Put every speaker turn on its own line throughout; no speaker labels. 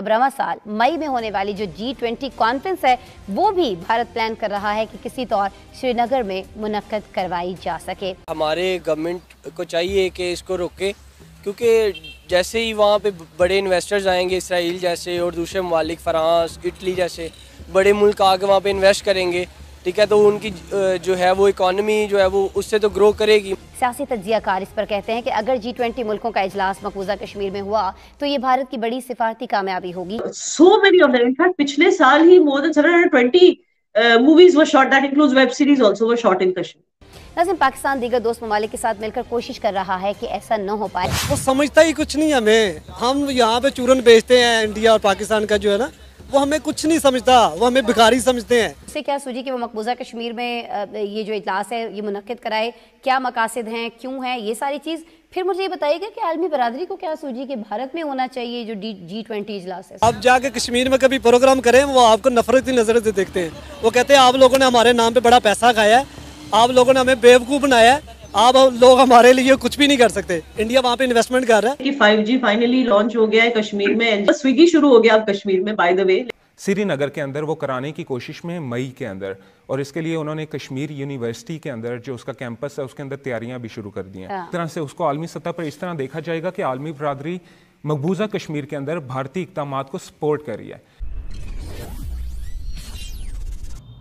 अब रवा साल मई में होने वाली जो जी ट्वेंटी कॉन्फ्रेंस है, वो भी भारत प्लान कर रहा है कि किसी तौर श्रीनगर में मुनद करवाई जा सके।
हमारे गवर्नमेंट को चाहिए कि इसको रोके, क्योंकि जैसे ही वहाँ पे बड़े इन्वेस्टर्स आएँगे इसराइल जैसे और दूसरे ममालिक फ्रांस इटली जैसे बड़े मुल्क आके वहाँ पे इन्वेस्ट करेंगे ठीक है तो उनकी जो है वो इकॉनमी जो है वो उससे तो ग्रो करेगी।
सियासी तजियाकार इस पर कहते हैं कि अगर जी ट्वेंटी मुल्कों का इजलास मकबूजा कश्मीर में हुआ तो ये भारत की बड़ी सिफारती कामयाबी होगी।
सो मेनी ऑफ़ इनफैक्ट पिछले साल ही more than 720 movies were shot that includes web series also were shot in Kashmir
नजम पाकिस्तान दीगर दोस्त ममालिक के साथ मिलकर कोशिश कर रहा है कि ऐसा न हो पाए।
वो समझता ही कुछ नहीं हमें। हम यहाँ पे चूरन बेचते हैं इंडिया और पाकिस्तान का जो है ना वो हमें कुछ नहीं समझता वो हमें भिखारी समझते हैं।
उससे क्या सूझी कि वो मकबूजा कश्मीर में ये जो इजलास है ये मुनद कराए? क्या मकासद हैं? क्यों है? ये सारी चीज़? फिर मुझे ये बताइएगा कि आलमी बरादरी को क्या सूझी कि भारत में होना चाहिए जो डी जी ट्वेंटी इजलास है?
अब जाके कश्मीर में कभी प्रोग्राम करें वो आपको नफरत की नज़र से देखते हैं। वो कहते हैं आप लोगों ने हमारे नाम पे बड़ा पैसा खाया है आप लोगों ने हमें बेवकूफ़ बनाया है। आप लोग हमारे लिए कुछ भी नहीं कर सकते। इंडिया वहाँ पे इन्वेस्टमेंट कर रहा है।
कि 5G फाइनली लॉन्च हो गया है कश्मीर में। स्विगी शुरू हो गया अब कश्मीर में बाय द वे
श्रीनगर के अंदर वो कराने की कोशिश में मई के अंदर। और इसके लिए उन्होंने कश्मीर यूनिवर्सिटी के अंदर जो उसका कैंपस है उसके अंदर तैयारियाँ भी शुरू कर दी हैं। हाँ। इस तरह से उसको आलमी सतह पर इस तरह देखा जाएगा कि आलमी बरदरी मकबूजा कश्मीर के अंदर भारतीय इकदाम को सपोर्ट कर रही है।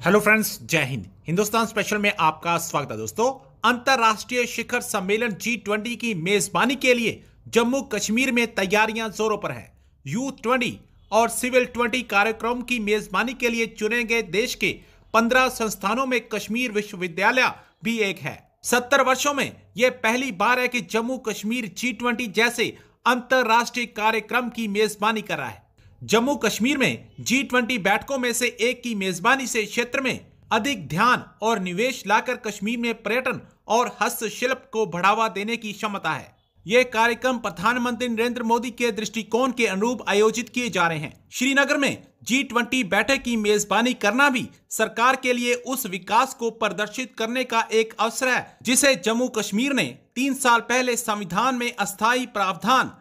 हेलो फ्रेंड्स जय हिंद। हिंदुस्तान स्पेशल में आपका स्वागत है दोस्तों। अंतरराष्ट्रीय शिखर सम्मेलन जी ट्वेंटी की मेजबानी के लिए जम्मू कश्मीर में तैयारियाँ जोरों पर है। यूथ ट्वेंटी और सिविल ट्वेंटी कार्यक्रम की मेजबानी के लिए चुने गए देश के पंद्रह संस्थानों में कश्मीर विश्वविद्यालय भी एक है। सत्तर वर्षों में यह पहली बार है कि जम्मू कश्मीर जी ट्वेंटी जैसे अंतरराष्ट्रीय कार्यक्रम की मेजबानी कर रहा है। जम्मू कश्मीर में जी ट्वेंटी बैठकों में से एक की मेजबानी से क्षेत्र में अधिक ध्यान और निवेश लाकर कश्मीर में पर्यटन और हस्तशिल्प को बढ़ावा देने की क्षमता है। ये कार्यक्रम प्रधानमंत्री नरेंद्र मोदी के दृष्टिकोण के अनुरूप आयोजित किए जा रहे हैं। श्रीनगर में जी ट्वेंटी बैठक की मेजबानी करना भी सरकार के लिए उस विकास को प्रदर्शित करने का एक अवसर है, जिसे जम्मू कश्मीर ने तीन साल पहले संविधान में अस्थायी प्रावधान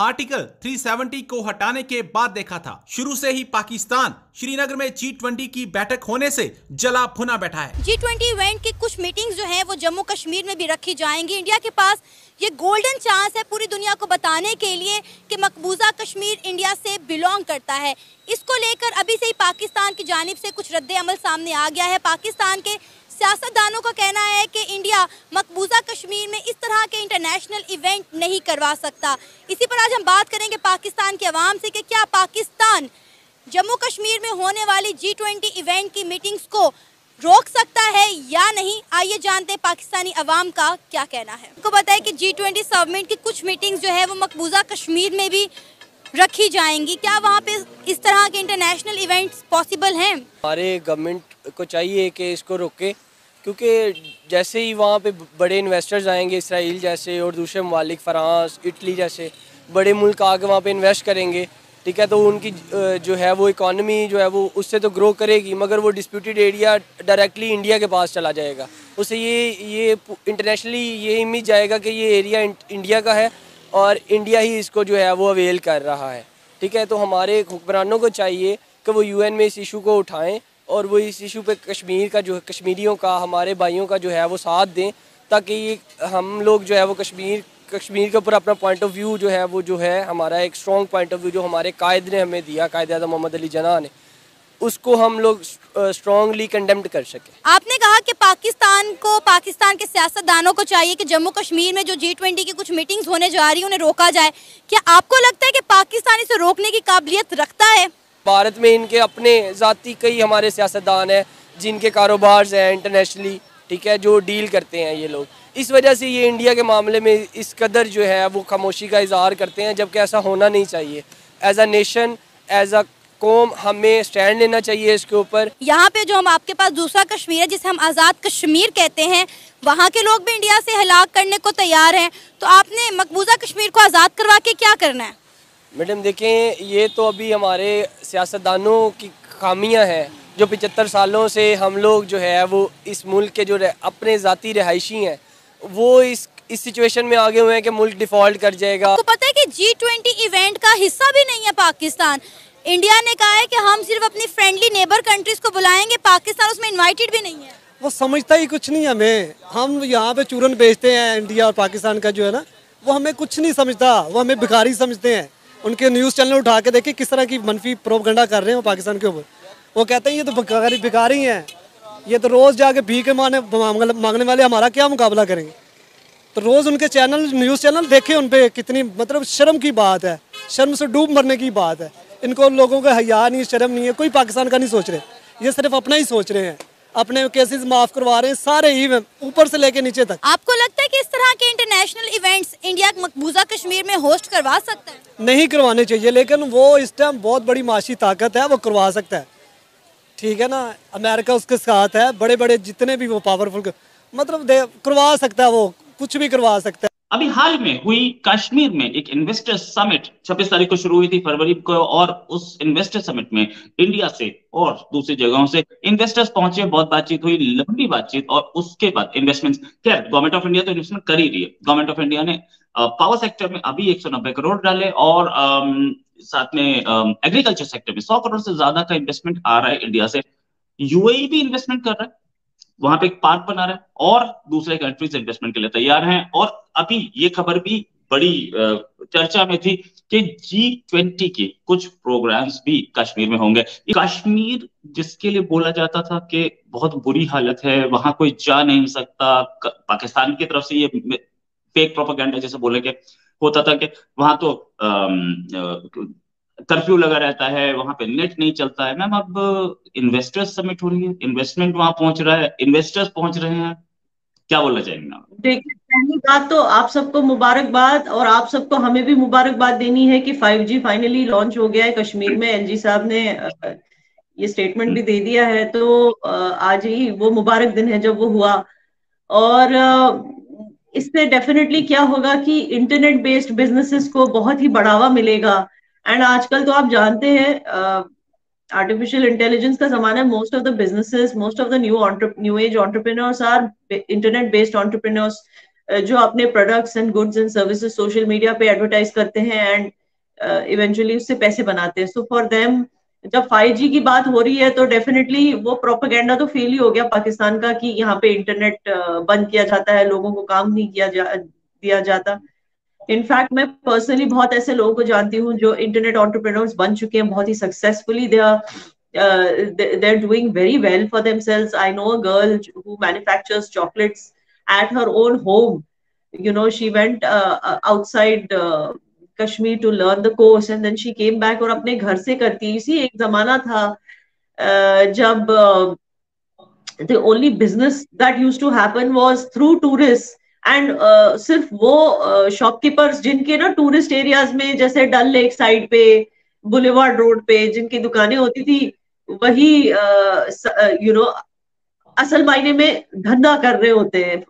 आर्टिकल 370 को हटाने के बाद देखा था। शुरू से ही पाकिस्तान श्रीनगर में जी ट्वेंटी की बैठक होने से जला भुना बैठा है।
जी ट्वेंटी इवेंट की कुछ मीटिंग्स जो है, वो जम्मू कश्मीर में भी रखी जाएँगी। इंडिया के पास ये गोल्डन चांस है पूरी दुनिया को बताने के लिए कि मकबूजा कश्मीर इंडिया से बिलोंग करता है। इसको लेकर अभी से ही पाकिस्तान की जानब से कुछ रद्द अमल सामने आ गया है। पाकिस्तान के सियासतदानों का कहना है कि इंडिया मकबूजा कश्मीर में इस तरह के इंटरनेशनल इवेंट नहीं करवा सकता। इसी पर आज हम बात करेंगे पाकिस्तान के अवाम से कि क्या पाकिस्तान जम्मू कश्मीर में होने वाली जी ट्वेंटी इवेंट की मीटिंग्स को रोक सकता है या नहीं? आइए जानते हैं पाकिस्तानी अवाम का क्या कहना है। आपको बताया कि जी ट्वेंटी समिट की कुछ मीटिंग्स जो है वो मकबूजा कश्मीर में भी रखी जाएँगी। क्या वहाँ पे इस तरह के इंटरनेशनल इवेंट्स पॉसिबल हैं?
हमारे गवर्नमेंट को चाहिए कि इसको रोके। क्योंकि जैसे ही वहाँ पे बड़े इन्वेस्टर्स आएँगे, इसराइल जैसे और दूसरे ममालिक, फ्रांस, इटली जैसे, बड़े मुल्क आके वहाँ पे इन्वेस्ट करेंगे, ठीक है? तो उनकी जो है वो इकॉनमी जो है वो उससे तो ग्रो करेगी, मगर वो डिस्प्यूटेड एरिया डायरेक्टली इंडिया के पास चला जाएगा। उससे ये ये इंटरनेशनली ये इमेज जाएगा कि ये एरिया इंडिया का है और इंडिया ही इसको जो है वो अवेल कर रहा है, ठीक है? तो हमारे हुक्मरानों को चाहिए कि वो यूएन में इस इशू को उठाएँ और वो इस इशू पे कश्मीर का जो है, कश्मीरियों का, हमारे भाइयों का जो है, वो साथ दें, ताकि ये हम लोग जो है, वो कश्मीर कश्मीर के ऊपर अपना पॉइंट ऑफ़ व्यू जो है, वो जो है, हमारा एक स्ट्रॉन्ग पॉइंट ऑफ़ व्यू जो हमारे कायद ने हमें दिया, कायद अजम मोहम्मद अली जना ने, उसको हम लोग स्ट्रॉन्गली कंडेम्ड कर सके।
आपने कहा कि पाकिस्तान को, पाकिस्तान के सियासतदानों को चाहिए कि जम्मू कश्मीर में जो जी ट्वेंटी की कुछ मीटिंग्स होने जा रही है, उन्हें रोका जाए। क्या आपको लगता है कि पाकिस्तान इसे रोकने की काबिलियत रखता है?
भारत में इनके अपने ज़ाती कई हमारे सियासतदान हैं, जिनके कारोबार हैं इंटरनेशनली ठीक है, जो डील करते हैं ये लोग। इस वजह से ये इंडिया के मामले में इस कदर जो है, वो खामोशी का इजहार करते हैं, जबकि ऐसा होना नहीं चाहिए। As a nation as a कौम, हमें स्टैंड लेना चाहिए इसके ऊपर।
यहाँ पे जो हम आपके पास दूसरा कश्मीर है, जिसे हम आज़ाद कश्मीर कहते हैं, वहाँ के लोग भी इंडिया से हलाक करने को तैयार हैं। तो आपने मकबूजा कश्मीर को आज़ाद करवा के क्या करना है?
मैडम देखें ये तो अभी हमारे सियासतदानों की खामियाँ हैं जो पिचहत्तर सालों से हम लोग जो है वो इस मुल्क के जो अपने ज़ाती रहायशी हैं वो इस इस सिचुएशन में आगे हुए हैं कि मुल्क डिफ़ॉल्ट कर जाएगा।
तो पता है कि जी ट्वेंटी इवेंट का हिस्सा भी नहीं है पाकिस्तान। इंडिया ने कहा है कि हम सिर्फ़ अपनी फ्रेंडली नेबर कंट्रीज़ को बुलाएँगे पाकिस्तान उसमें इनवाइटेड भी नहीं है।
वो समझता ही कुछ नहीं हमें। हम यहाँ पे चूरन बेचते हैं इंडिया और पाकिस्तान का जो है ना वो हमें कुछ नहीं समझता वो हमें भिखारी समझते हैं। उनके न्यूज़ चैनल उठा के देखे किस तरह की मनफी प्रोपगंडा कर रहे हैं पाकिस्तान के ऊपर। वो कहते हैं, ये तो भिखारी भिखारी हैं। ये तो रोज़ जाके भीख माने मांगने वाले हमारा क्या मुकाबला करेंगे? तो रोज़ उनके चैनल, न्यूज़ चैनल देखे उन पर कितनी मतलब शर्म की बात है। शर्म से डूब मरने की बात है। इनको लोगों का हया नहीं, शर्म नहीं है। कोई पाकिस्तान का नहीं सोच रहे। ये सिर्फ़ अपना ही सोच रहे हैं। अपने केसेस माफ़ करवा रहे हैं सारे ही ऊपर से लेके नीचे तक।
आपको लगता है कि इस तरह के इंटरनेशनल इवेंट्स इंडिया मकबूजा कश्मीर में होस्ट करवा सकता है?
नहीं करवाने चाहिए लेकिन वो इस टाइम बहुत बड़ी माशी ताकत है वो करवा सकता है। ठीक है ना? अमेरिका उसके साथ है बड़े बड़े जितने भी वो पावरफुल मतलब करवा सकता है वो कुछ भी करवा सकता है।
अभी हाल में हुई कश्मीर में एक इन्वेस्टर समिट 26 तारीख को शुरू हुई थी, फरवरी को, और उस इन्वेस्टर समिट में इंडिया से और दूसरी जगहों से इन्वेस्टर्स पहुँचे, बहुत बातचीत हुई, लंबी बातचीत, और उसके बाद इन्वेस्टमेंट खैर गवर्नमेंट ऑफ़ इंडिया तो इन्वेस्टमेंट कर ही रही है। गवर्नमेंट ऑफ़ इंडिया ने पावर सेक्टर में अभी एक सौ नब्बे करोड़ डाले और साथ में एग्रीकल्चर सेक्टर में सौ करोड़ से ज़्यादा का इन्वेस्टमेंट आ रहा है इंडिया से। यूएई भी इन्वेस्टमेंट कर रहा है। वहाँ पे एक पार्क बना रहा है और दूसरे कंट्रीज़ इन्वेस्टमेंट के लिए तैयार हैं। और अभी ये खबर भी बड़ी चर्चा में थी कि जी ट्वेंटी के कुछ प्रोग्राम्स भी कश्मीर में होंगे। कश्मीर जिसके लिए बोला जाता था कि बहुत बुरी हालत है, वहाँ कोई जा नहीं सकता पाकिस्तान की तरफ़ से ये फेक प्रोपागेंडा जैसे बोले के होता था कि वहाँ तो कर्फ्यू लगा रहता है, वहाँ पे नेट नहीं चलता है। मैम अब इन्वेस्टर्स समिट हो रही है। इन्वेस्टमेंट वहाँ पहुँच रहा है। इन्वेस्टर्स पहुँच रहे हैं। क्या बोलना चाहेंगे मैम
देखिए, पहली बात तो आप सबको मुबारकबाद और आप सबको हमें भी मुबारकबाद देनी है कि 5G फाइनली लॉन्च हो गया है कश्मीर में। एनजी साहब ने ये स्टेटमेंट भी दे दिया है। तो आज ही वो मुबारक दिन है जब वो हुआ। और इससे डेफिनेटली क्या होगा कि इंटरनेट बेस्ड बिजनेसेस को बहुत ही बढ़ावा मिलेगा। एंड आजकल तो आप जानते हैं आर्टिफिशियल इंटेलिजेंस का जमाना है। Most of the businesses most of the new new age entrepreneurs are internet based entrepreneurs जो अपने products and goods and services social media पे एडवर्टाइज करते हैं एंड इवेंचुअली uh, उससे पैसे बनाते हैं। सो फॉर देम जब 5G की बात हो रही है तो डेफिनेटली वो प्रोपेगेंडा तो फेल ही हो गया पाकिस्तान का कि यहाँ पे इंटरनेट uh, बंद किया जाता है लोगों को काम नहीं किया जा, दिया जाता। इनफैक्ट मैं पर्सनली बहुत ऐसे लोगों को जानती हूँ जो इंटरनेट ऑन्टरप्रनोर बन चुके हैं बहुत ही successfully they they're doing very well for them sales I know a girl who manufacture chocolates at her own home you know she went outside Kashmir to learn the course and then she came back और अपने घर से करती इसी एक जमाना था uh, जब the only business that used to happen was through tourist and uh, सिर्फ़ वो शॉपकीपर्स uh, जिनके ना टूरिस्ट एरियाज़ में जैसे डल लेक साइड पे बुलेवार्ड रोड पे जिनकी दुकानें होती थी वही यू uh, नो uh, असल मायने में धंधा कर रहे होते हैं।